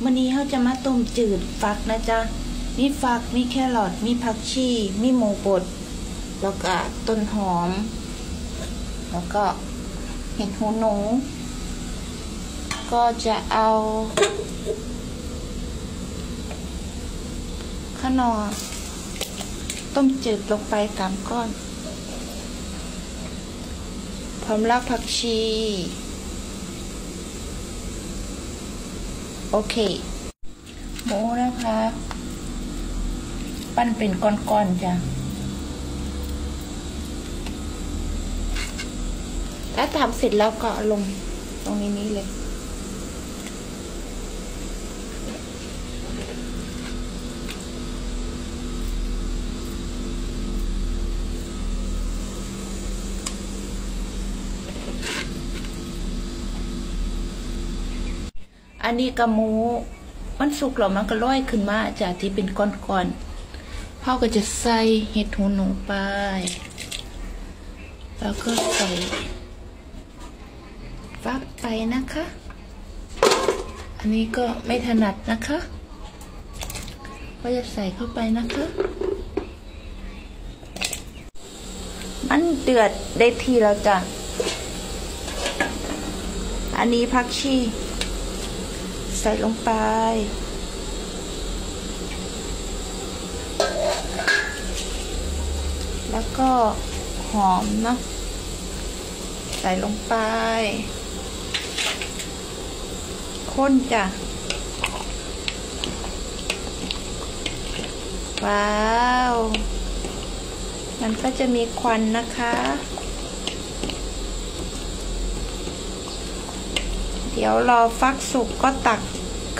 วันนี้เขาจะมาต้มจืดฟักนะจ๊ะ มีฟัก มีแครอท มีผักชี มีหมูบด แล้วก็ต้นหอม แล้วก็เห็ดหูหนู ก็จะเอาข้านอต้มจืดลงไปสามก้อน พร้อมรากผักชี โอเคหมูนะคะ ปั้นเป็นก้อนๆจ้ะถ้าทำเสร็จแล้วก็ลงตรงนี้นี้เลย อันนี้กระมูมันสุกแล้วมันก็ลอยขึ้นมาจากที่เป็นก้อนๆพ่อก็จะใส่เห็ดหูหนูไป แล้วก็ใส่ฟักไปนะคะ อันนี้ก็ไม่ถนัดนะคะ ก็จะใส่เข้าไปนะคะ มันเดือดได้ทีแล้วจ้ะ อันนี้ผักชี ใส่ลงไป แล้วก็หอมเนาะใส่ลงไปข้นจ้ะว้าว มันก็จะมีควันนะคะ เดี๋ยวรอฟักสุกก็ตัก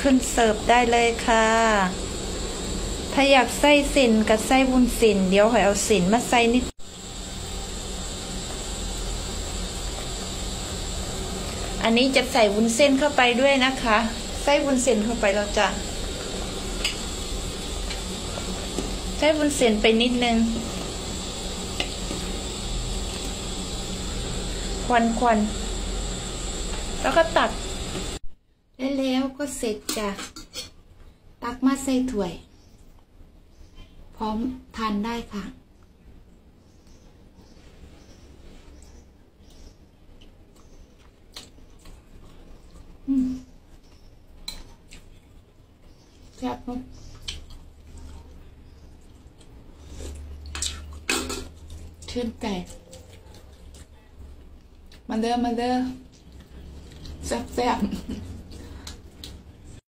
ขึ้นเสิร์ฟได้เลยค่ะ ถ้าอยากใส่สินกับใส่วุ้นสิน เดี๋ยวหอยเอาสินมาใส่นิด อันนี้จะใส่วุ้นเส้นเข้าไปด้วยนะคะ ใส่วุ้นเส้นเข้าไปแล้วจ้ะใส่วุ้นเส้นไปนิดนึงควันควัน แล้วก็ตักแล้วก็เสร็จจ้ะตักมาใส่ถ้วย พร้อมทานได้ค่ะอืมแซ่บเนอะชื่นใจมาเด้อมาเด้อ แซ่บแซ่บ